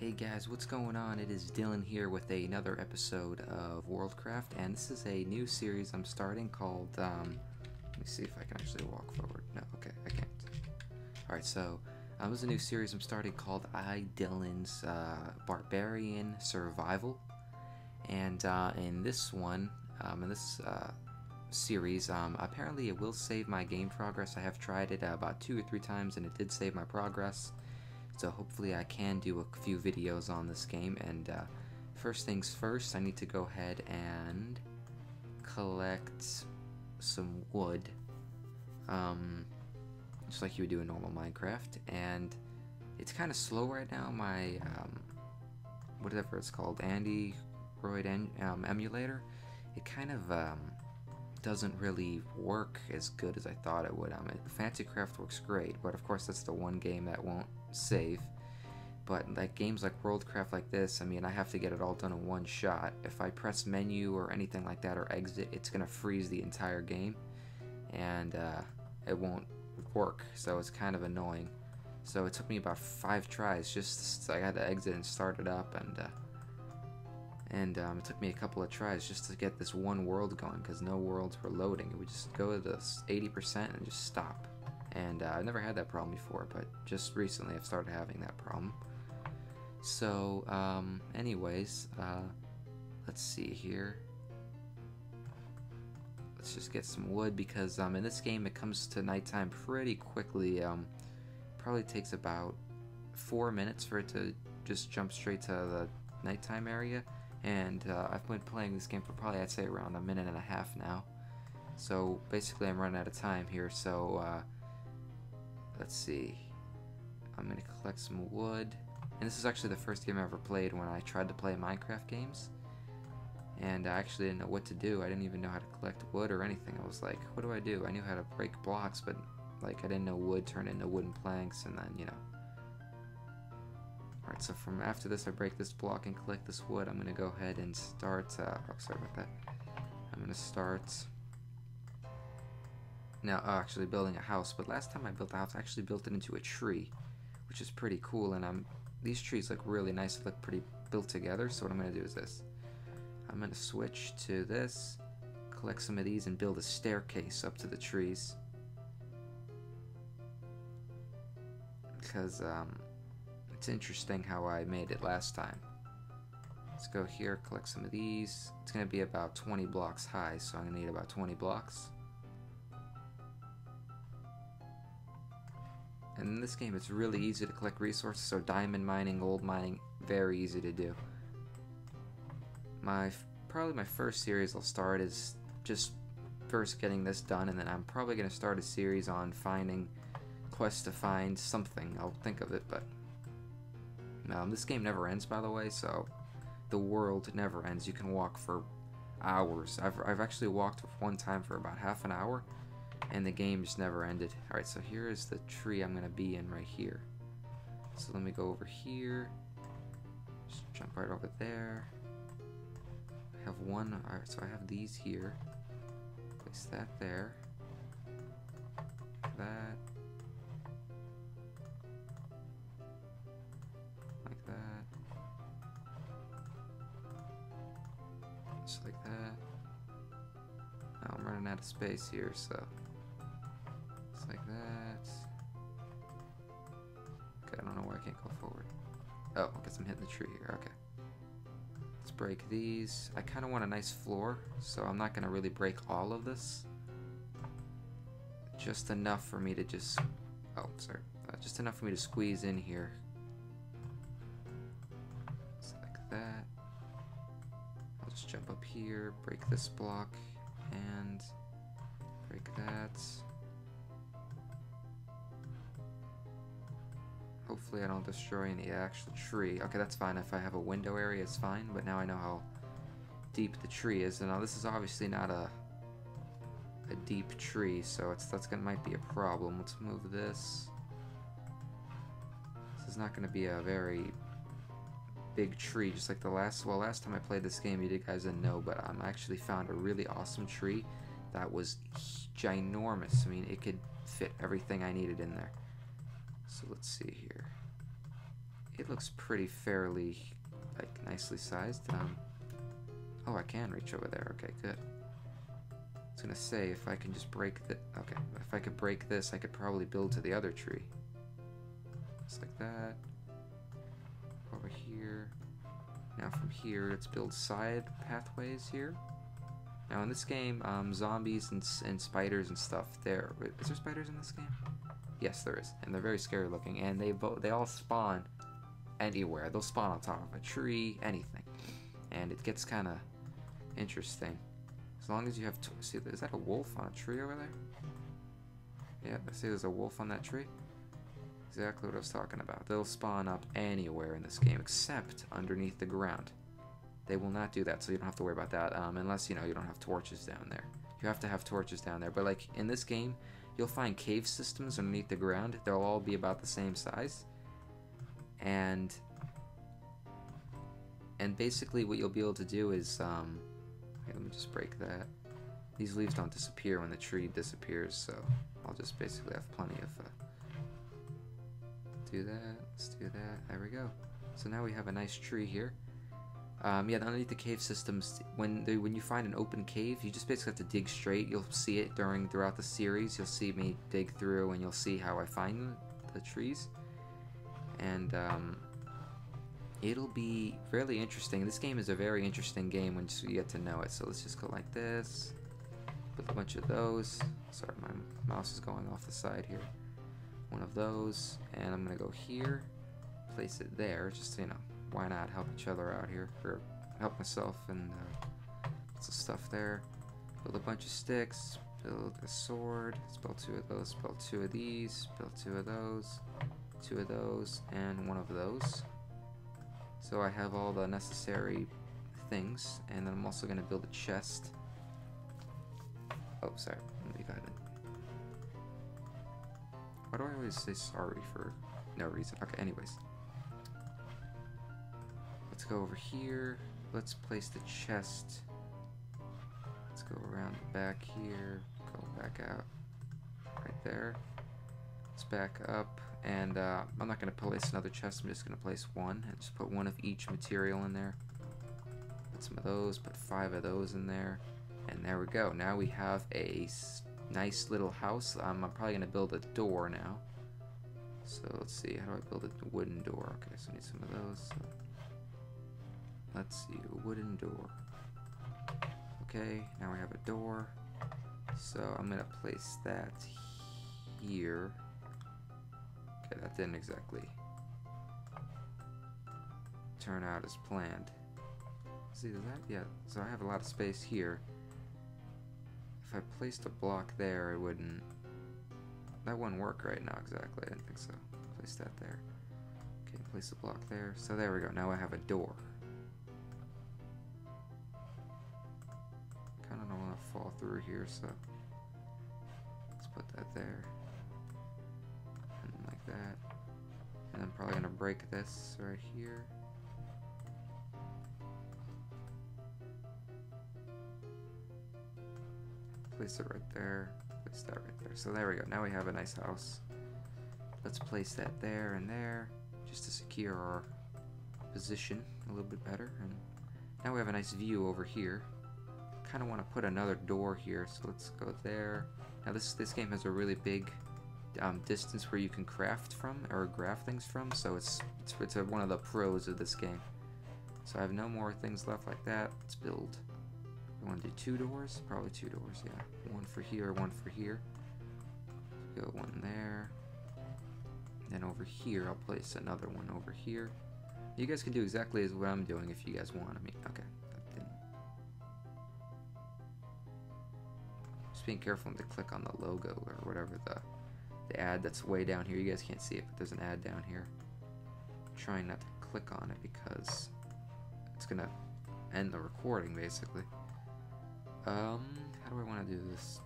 Hey guys, what's going on? It is Dylan here with another episode of Worldcraft, and this is a new series I'm starting called, um, let me see if I can actually walk forward. No, okay, I can't. Alright, so, um, this is a new series I'm starting called I, Dylan's uh, Barbarian Survival, and uh, in this one, um, in this uh, series, um, apparently it will save my game progress. I have tried it uh, about two or three times, and it did save my progress. So hopefully I can do a few videos on this game. And uh, first things first I need to go ahead and collect some wood um, just like you would do in normal Minecraft. And it's kind of slow right now. My um, whatever it's called Android um, emulator it kind of um, doesn't really work as good as I thought it would. I mean, FantasyCraft works great, but of course that's the one game that won't save. But like games like Worldcraft like this, I mean, I have to get it all done in one shot. If I press menu or anything like that or exit, it's gonna freeze the entire game, and uh, it won't work. So it's kind of annoying. So it took me about five tries just to, I had to exit and start it up, and uh, and um, it took me a couple of tries just to get this one world going because no worlds were loading. It would just go to this 80% and just stop. And uh, I've never had that problem before, but just recently I've started having that problem. So, um, anyways, uh, let's see here. Let's just get some wood because um, in this game it comes to nighttime pretty quickly. Um, probably takes about four minutes for it to just jump straight to the nighttime area and uh, I've been playing this game for probably I'd say around a minute and a half now. So basically I'm running out of time here, so uh, let's see. I'm gonna collect some wood. And this is actually the first game I ever played when I tried to play Minecraft games. And I actually didn't know what to do. I didn't even know how to collect wood or anything. I was like, what do I do? I knew how to break blocks, but like I didn't know wood turned into wooden planks and then, you know, Alright, so from after this I break this block and collect this wood, I'm going to go ahead and start, uh, oh, sorry about that. I'm going to start, now uh, actually building a house, but last time I built a house I actually built it into a tree, which is pretty cool, and I'm, these trees look really nice, they look pretty built together, so what I'm going to do is this. I'm going to switch to this, collect some of these, and build a staircase up to the trees. Because, um, it's interesting how I made it last time. Let's go here, collect some of these. It's going to be about 20 blocks high, so I'm going to need about 20 blocks. And in this game, it's really easy to collect resources, so diamond mining, gold mining, very easy to do. My Probably my first series I'll start is just first getting this done, and then I'm probably going to start a series on finding quests to find something. I'll think of it, but um, this game never ends, by the way, so the world never ends. You can walk for hours. I've, I've actually walked one time for about half an hour, and the game just never ended. Alright, so here is the tree I'm going to be in right here. So let me go over here. Just jump right over there. I have one. Alright, so I have these here. Place that there. Like that. Like that. Just like that. Now I'm running out of space here, so like that. Okay, I don't know why I can't go forward. Oh, guess I'm hitting the tree here. Okay. Let's break these. I kind of want a nice floor, so I'm not going to really break all of this. Just enough for me to just... Oh, sorry. Uh, just enough for me to squeeze in here. Just like that. I'll just jump up here, break this block, and break that. Hopefully I don't destroy any actual tree. Okay, that's fine. If I have a window area, it's fine. But now I know how deep the tree is. And now this is obviously not a a deep tree, so it's that's gonna might be a problem. Let's move this. This is not gonna be a very big tree, just like the last, well, last time I played this game, you guys didn't know, but I actually found a really awesome tree that was ginormous. I mean, it could fit everything I needed in there. So let's see here. it looks pretty fairly, like, nicely sized. Um, oh, I can reach over there. Okay, good. I was gonna say, if I can just break the... Okay, if I could break this, I could probably build to the other tree. Just like that. Over here. Now from here, let's build side pathways here. Now in this game, um, zombies and, and spiders and stuff, there... Is there spiders in this game? Yes, there is, and they're very scary looking, and they they all spawn anywhere. They'll spawn on top of a tree, anything, and it gets kind of interesting. As long as you have, see, is that a wolf on a tree over there? Yeah, I see there's a wolf on that tree. Exactly what I was talking about. They'll spawn up anywhere in this game except underneath the ground. They will not do that, so you don't have to worry about that, um, unless, you know, you don't have torches down there. You have to have torches down there, but, like, in this game, you'll find cave systems underneath the ground. They'll all be about the same size. And and basically what you'll be able to do is um, let me just break that. These leaves don't disappear when the tree disappears, so I'll just basically have plenty of uh, do that. Let's do that. There we go. So now we have a nice tree here. Um, yeah, underneath the cave systems, when the, when you find an open cave, you just basically have to dig straight. You'll see it during throughout the series. You'll see me dig through, and you'll see how I find the, the trees. And um, it'll be fairly interesting. This game is a very interesting game once you get to know it. So let's just go like this. Put a bunch of those. Sorry, my mouse is going off the side here. One of those, and I'm gonna go here, place it there, just you know why not help each other out here, or help myself and uh, some stuff there. Build a bunch of sticks, build a sword, build two of those, build two of these, build two of those, two of those, and one of those. So I have all the necessary things, and then I'm also going to build a chest. Oh, sorry, let me go ahead Why do I always say sorry for no reason? Okay, anyways. Let's go over here. Let's place the chest. Let's go around the back here. Go back out. Right there. Let's back up. And uh, I'm not going to place another chest. I'm just going to place one. And just put one of each material in there. Put some of those. Put five of those in there. And there we go. Now we have a nice little house. Um, I'm probably going to build a door now. So let's see. How do I build a wooden door? Okay, so I need some of those. So Let's see, a wooden door. Okay, now we have a door. So I'm gonna place that here. Okay, that didn't exactly turn out as planned. See that? Yeah, so I have a lot of space here. If I placed a block there, it wouldn't... That wouldn't work right now exactly, I didn't think so. Place that there. Okay, place a block there. So there we go, now I have a door. Fall through here, so let's put that there. And like that. And I'm probably gonna break this right here. Place it right there. Place that right there. So there we go. Now we have a nice house. Let's place that there and there just to secure our position a little bit better. And now we have a nice view over here kind of want to put another door here, so let's go there. Now this this game has a really big um, distance where you can craft from or graph things from, so it's it's, it's one of the pros of this game. So I have no more things left like that. Let's build. I want to do two doors, probably two doors. Yeah, one for here, one for here. Go one there. Then over here, I'll place another one over here. You guys can do exactly as what I'm doing if you guys want. I mean, okay. Being careful to click on the logo or whatever the the ad that's way down here. You guys can't see it, but there's an ad down here. I'm trying not to click on it because it's gonna end the recording basically. Um, how do I want to do this?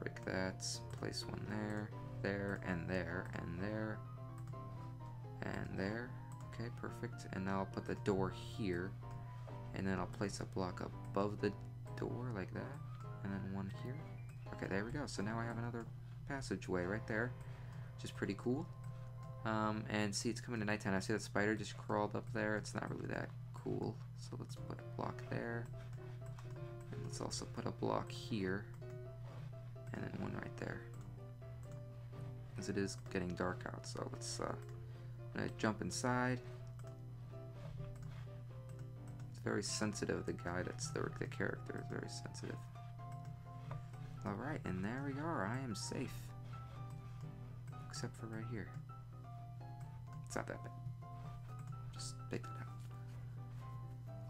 Break that, place one there, there, and there, and there, and there. Okay, perfect. And now I'll put the door here, and then I'll place a block above the door like that and then one here. Okay, there we go. So now I have another passageway right there, which is pretty cool. Um, and see, it's coming to nighttime. I see that spider just crawled up there. It's not really that cool. So let's put a block there. And let's also put a block here. And then one right there. As it is getting dark out, so let's, uh, I'm gonna jump inside. It's very sensitive, the guy that's the, the character is very sensitive. Alright, and there we are. I am safe. Except for right here. It's not that bad. Just take that out.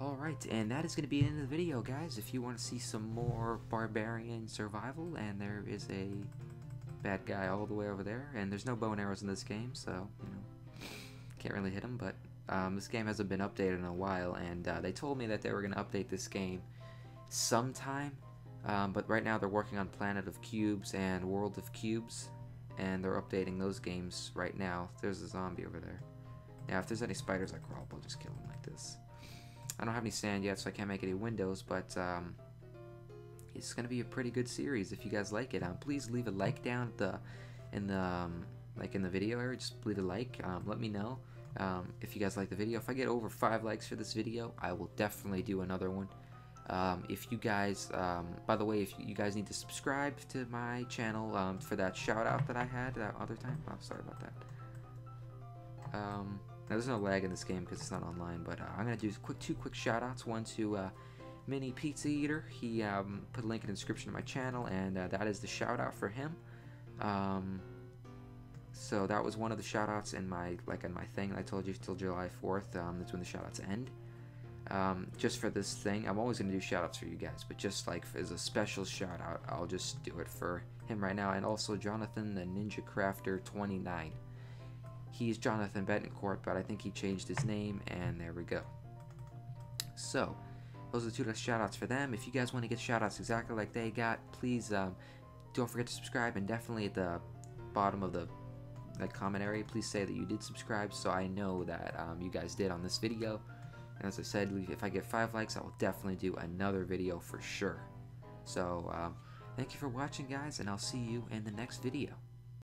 Alright, and that is going to be the end of the video, guys. If you want to see some more Barbarian Survival, and there is a bad guy all the way over there, and there's no bow and arrows in this game, so, you know, can't really hit him, but um, this game hasn't been updated in a while, and uh, they told me that they were going to update this game sometime, um, but right now they're working on Planet of Cubes and World of Cubes, and they're updating those games right now. There's a zombie over there. Now, if there's any spiders that crawl up, I'll just kill them like this. I don't have any sand yet, so I can't make any windows, but um, it's gonna be a pretty good series if you guys like it. Um, please leave a like down the in the um, like in the video area. Just leave a like. Um, let me know um, if you guys like the video. If I get over five likes for this video, I will definitely do another one. Um, if you guys, um, by the way, if you guys need to subscribe to my channel um, for that shout out that I had that other time, oh, sorry about that. Um, now there's no lag in this game because it's not online, but uh, I'm gonna do quick two quick shout outs. One to uh, Mini Pizza Eater. He um, put a link in the description of my channel, and uh, that is the shout out for him. Um, so that was one of the shout outs in my like in my thing I told you till July 4th. that's when the shout outs end um, just for this thing. I'm always going to do shout outs for you guys, but just like as a special shout out, I'll just do it for him right now. And also Jonathan the Ninja Crafter 29. He's Jonathan Betancourt, but I think he changed his name, and there we go. So, those are the two shout outs for them. If you guys want to get shout outs exactly like they got, please um, don't forget to subscribe, and definitely at the bottom of the comment area, please say that you did subscribe so I know that um, you guys did on this video. And as I said, if I get 5 likes, I will definitely do another video for sure. So, um, thank you for watching, guys, and I'll see you in the next video.